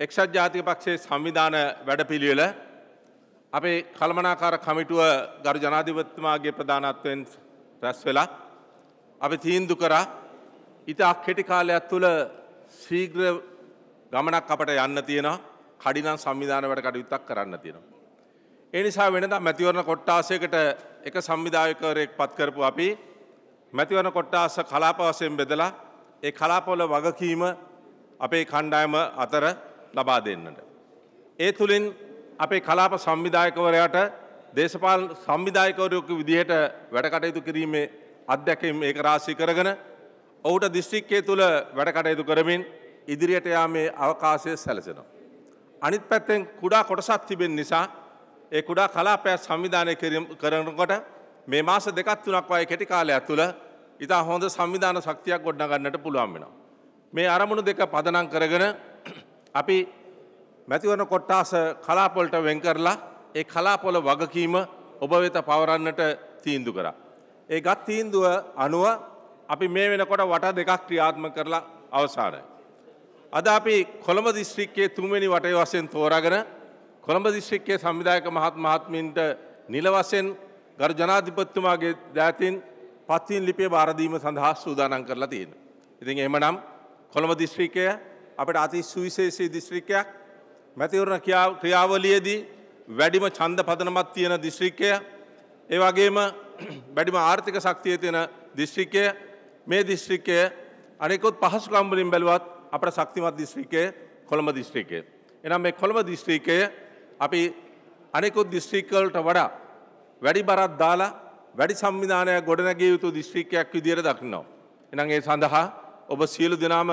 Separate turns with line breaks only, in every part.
එක්ෂත් ජාතික පක්ෂයේ සංවිධාන වැඩපිළිවෙල අපේ කළමනාකාර කමිටුව ගරු ජනාධිපතිතුමාගේ ප්‍රධානත්වයෙන් රැස් වෙලා අපි තීන්දු කරා ඉතා කෙටි කාලයක් තුළ ශීග්‍ර ගමනක් අපට යන්න තියෙනවා කඩිනම් සංවිධාන වැඩ කටයුත්තක් කරන්න තියෙනවා. ඒ නිසා වෙනදා මැතිවරණ කොට්ටාසයකට එක සංවිධායකවරයෙක් පත් කරපු අපි මැතිවරණ කොට්ටාස කලාප වශයෙන් බෙදලා ඒ කලාපවල වගකීම අපේ කණ්ඩායම අතර ලබා දෙන්නට. ඒ තුළින් අපේ කලාප සංවිධායකවරයාට දේශපාල සංවිධායකවරයකු විදිහට වැඩකටයුතු කිරීමේ අත්දැකීම් ඒක රාශී කරගෙන ඔහුට දිස්ත්‍රික්කය තුළ වැඩකටයුතු කරමින් ඉදිරියට යාමේ අවකාශය සැලසෙනවා. අනිත් පැත්තෙන් කුඩා කොටසක් තිබෙන නිසා ඒ කුඩා කලාපයක් සංවිධානය කරනකොට මේ මාස දෙකත් තුනක් වය කෙටි කාලයක් තුළ ඉතා හොඳ සංවිධාන ශක්තියක් ගොඩනගන්නට පුළුවන් වෙනවා. මේ අරමුණු දෙක පදනම් කරගෙන අපි මැතිවරණ කොට්ටාස කලාපොලට වෙන් කරලා ඒ කලාපොල වගකීම ඔබ වෙත පවරන්නට තීන්දු කරා. ඒ ගත් තීන්දුව අනුව අපි මේ වෙනකොට වට දෙකක් ක්‍රියාත්ම කරලා අවසානයි. අද අපි කොළඹ දිස්ත්‍රික්කයේ තුන්වෙනි වටය වශයෙන් තෝරාගෙන කොළඹ දිස්ත්‍රික්කයේ සංවිධායක මහත් මහත්මින්ට නිල වශයෙන් ගරු ජනාධිපතිතුමාගේ දෑතින් පත්වීන් ලිපිය භාරදීම සඳහා සූදානම් කරලා තියෙන. ඉතින් එහෙමනම් කොළඹ දිස්ත්‍රික්කය අපට අති සුවිශේෂී දිස්ත්‍රික්කයක් මැතිවරණ ක්‍රියාවලියේදී වැඩිම ඡන්ද පදනමක් තියෙන දිස්ත්‍රික්කය ඒ වගේම වැඩිම ආර්ථික ශක්තිය තියෙන දිස්ත්‍රික්කය මේ දිස්ත්‍රික්කය අනෙකුත් පහසුකම් වලින් බැලුවත් අපට ශක්තිමත් දිස්ත්‍රික්කය කොළඹ දිස්ත්‍රික්කය. එනම් මේ කොළඹ දිස්ත්‍රික්කය අපි අනෙකුත් දිස්ත්‍රික්කවලට වඩා වැඩි බරක් දාලා වැඩි සංවිධානයක් ගොඩනැගිය යුතු දිස්ත්‍රික්කයක් විදියට දක්නවා. එනම් ඒ සඳහා ඔබ සියලු දෙනාම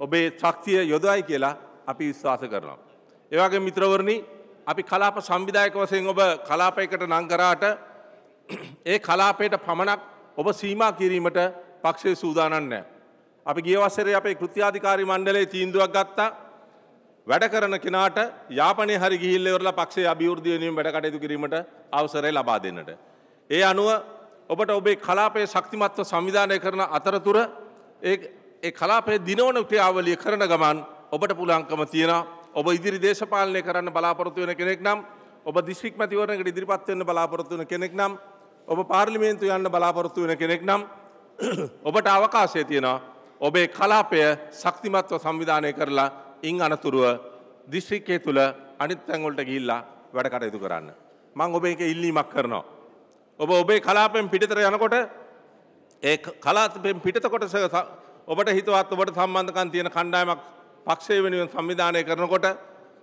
ඔබේ ශක්තිය යොදයි කියලා අපි විශ්වාස කරනවා. ඒවගේ මිත්‍රවරණි අපි කලාප සංවිධායක වසයෙන් ඔබ කලාපයකට නංකරාට ඒ කලාපයට පමණක් ඔබ සීමා කිරීමට පක්ෂය සූදානන්නෑ. අපි ගියවස්සරේ අපේ කෘතියාධිකාරි මණ්ඩලේ තීන්දුවක් ගත්තා වැඩ කරන කෙනාට යාපනය හරි ගිහිල්ලෙවරලා පක්ෂේ අභිවෘද්ධියනින් වැඩ කටයුතු කිරීමට අවසරය ලබා දෙන්නට. ඒ අනුව ඔබට ඔබේ කලාපය ශක්තිමත්ව සංවිධානය කරන අතරතුර ඒ කලාපේ දිනවන ක්‍රියාවලිය කරන ගමන් ඔබට පුළංකම තියෙන ඔබ ඉදිරි දේශපාලනය කරන්න බලාපොරොත්තු වෙන කෙනෙක් නම් ඔබ දිස්ත්‍රික් මැතිවරණකට ඉදිරිපත් වෙන්න බලාපොරොත්තු වෙන කෙනෙක් නම් ඔබ පාර්ලිමේන්තු යන්න බලාපොරොත්තු වෙන කෙනෙක් නම් ඔබට අවකාශය තියෙනවා ඔබේ කලාපය ශක්තිමත්ව සංවිධානය කරලා ඉන් අනතුරුව දිස්ත්‍රික්කය තුළ අනිත් තැන්වලට ගිහිල්ලා වැඩ කටයුතු කරන්න. මං ඔබ එක ඉල්ලීමක් කරනවා. ඔබ ඔබේ කලාපෙන් පිටතර යනකොට ඒ කලාපෙන් පිටත කොටස ඔබට හිතවත් ඔබට සම්බන්ධකම් තියෙන කණ්ඩායමක් පක්ෂය වෙනුවෙන් සංවිධානය කරනකොට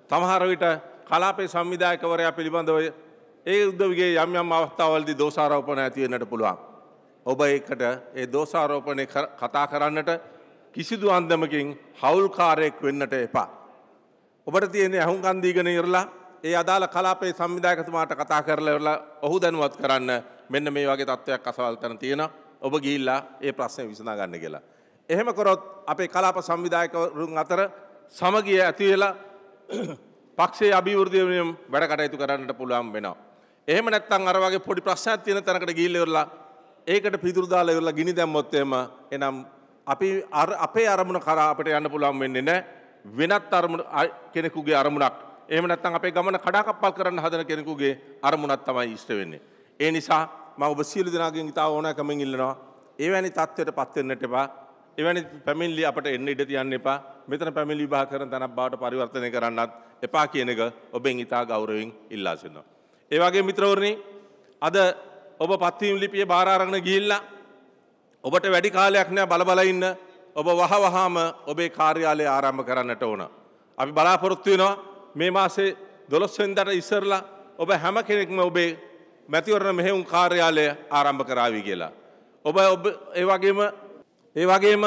සමහර විට කලාපේ සංවිධායකවරයා පිළිබඳව ඒ උද්දවිගේ යම් යම් අවස්ථාවලදී දෝෂාරෝපණ ඇති වෙන්නට පුළුවන්. ඔබ ඒකට ඒ දෝෂාරෝපණය කතා කරන්නට කිසිදු අන්දමකින් හවුල්කාරයෙක් වෙන්නට එපා. ඔබට තියෙන්නේ ඇහුම්කන් දීගෙන ඉරලා ඒ අදාළ කලාපේ සංවිධායකතුමාට කතා කරලා ඉරලා ඔහු දැනුවත් කරන්න මෙන්න මේ වගේ තත්ත්වයක් අසවල් තැන තියෙනවා. ඔබ ගිහිල්ලා ඒ ප්‍රශ්නේ විසඳා ගන්න කියලා. එහෙම කරොත් අපේ කලාප සංවිධායකවරුන් අතර සමගිය ඇති වෙලා පක්ෂයේ අභිවෘද්ධිය වෙනුවෙන් වැඩ කටයුතු කරන්නට පුළුවන් වෙනවා. එහෙම නැත්නම් අර වගේ පොඩි ප්‍රශ්නයක් තියෙන තැනකට ගිහිල්ලා ඉවරලා ඒකට පිදුරු දාලා ඉවරලා ගිනි දැම්මොත් එහෙම එනම් අපි අපේ අරමුණ කරා අපිට යන්න පුළුවන් වෙන්නේ නැහැ. වෙනත් අරමුණ කෙනෙකුගේ අරමුණක්. එහෙම නැත්නම් අපේ ගමන කඩාකප්පල් කරන්න හදන කෙනෙකුගේ අරමුණක් තමයි ඉෂ්ට වෙන්නේ. ඒ නිසා මම ඔබ සියලු දෙනාගෙන් ඉතාල ඕනෑකමින් ඉල්ලනවා. එවැනි තත්ත්වයට පත් වෙන්නට එපා. එවැනි පැමිණිලි අපට එන්න ඉඩ තියන්න එපා. මෙතන පැමිණිලි විභාග කරන තැනක් බවට පරිවර්තනය කරන්නත් එපා කියන එක ඔබෙන් ඉතා ගෞරවයෙන් ඉල්ලා සිටිනවා. ඒ වගේ මිත්‍රවරුනි අද ඔබ පත්වීම් ලිපිය බාර අරගෙන ගිහිල්ලා ඔබට වැඩි කාලයක් නෑ බල බල ඉන්න ඔබ වහ වහාම ඔබේ කාර්යාලය ආරම්භ කරන්නට ඕන. අපි බලාපොරොත්තු වෙනවා මේ මාසේ 12 වෙනිදාට ඉස්සරලා ඔබ හැම කෙනෙක්ම ඔබේ මැතිවරණ මෙහෙයුම් කාර්යාලය ආරම්භ කරાવી කියලා. ඔබ ඔබ ඒ වගේම ඒ වගේම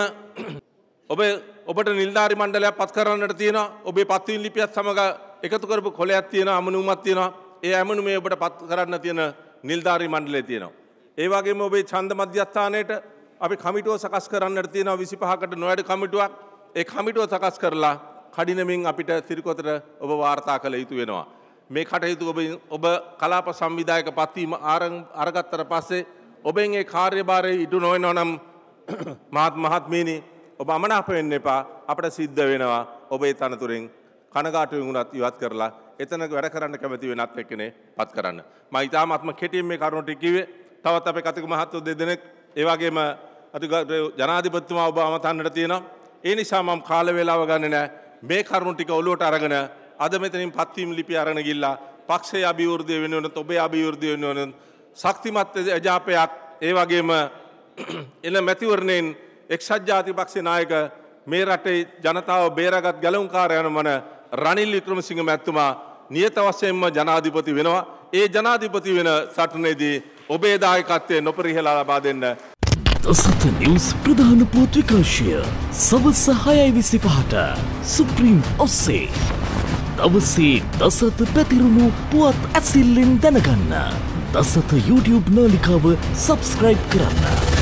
ඔබ ඔබට නිල්ධාරි මණ්ඩලයක් පත් කරන්නට තියෙනවා ඔබේ පත්වීම් ලිපියත් සමග එකතු කරපු කොලයක් තියෙනවා අමනුමක් තියෙනවා ඒ ඇමනුමේ ඔබට පත් කරන්න තියෙන නිල්ධාරි මණ්ඩලය තියෙනවා. ඒ වගේම ඔබේ ඡන්ද මධ්‍යස්ථානයට අපි කමිටුව සකස් කරන්නට තියෙනවා 25කට නොවැඩ කමිටුවක්. ඒ කමිටුව සකස් කරලා කඩිනමින් අපිට සිරිකොතට ඔබ වාර්තා කළ යුතු වෙනවා. මේ කටයුතු ඔබ ඔබ කලාප සංවිධායක පත්වීම අරගත්තර පස්සේ ඔබෙන් ඒ කාර්යභාරය ඉටු නොවෙනවා නම් මහත් මහත්මීනි ඔබ අමනාප වෙන්න එපා අපට සිද්ධ වෙනවා ඔබේ තනතුරෙන් කනගාටුවෙන් වුණත් ඉවත් කරලා එතන වැඩ කරන්න කැමති වෙනත් එක්කනේ පත් කරන්න. මම ඉතාමත්ම කෙටියෙන් මේ කරුණට කිව්වේ තවත් අපේ කතික මහත්තයෝ දෙදෙනෙක් ඒ වගේම ජනාධිපතිතුමා ඔබ අමතන්නට තියෙනවා. ඒ නිසා මම කාල වේලාව ගන්නේ නැහැ. මේ කරුණු ටික ඔලුවට අරගෙන අද මෙතනින් පත්වීම් ලිපි අරගෙන ගිල්ලා පක්ෂයේ අභිවෘද්ධිය වෙනුවෙන් ඔබේ අභිවෘද්ධිය වෙනුවෙන් ශක්තිමත් එජාපයක් ඒ වගේම එන මැතිවරණයෙන් එක්සත් ජාතිපක්ෂ නායක මේ රටේ ජනතාව බේරගත් ගැලවුම්කාරයන වන රනිල් වික්‍රමසිංහ මැතිතුමා නියත වශයෙන්ම ජනාධිපති වෙනවා. ඒ ජනාධිපති වෙන සටනේදී ඔබේ දායකත්වය නොපරිහෙලා ලබා දෙන්න.
දසත නිවස් ප්‍රධාන පුවත් විකාශය සවස හයයි විසි පහට සුප්‍රීම් ඔස්සේ දවසේ දසත පැතිරුණු පුවත් ඇසිල්ලෙන් දැනගන්න දසත YouTube නාලිකාව සබස්ක්‍රයිබ් කරන්න.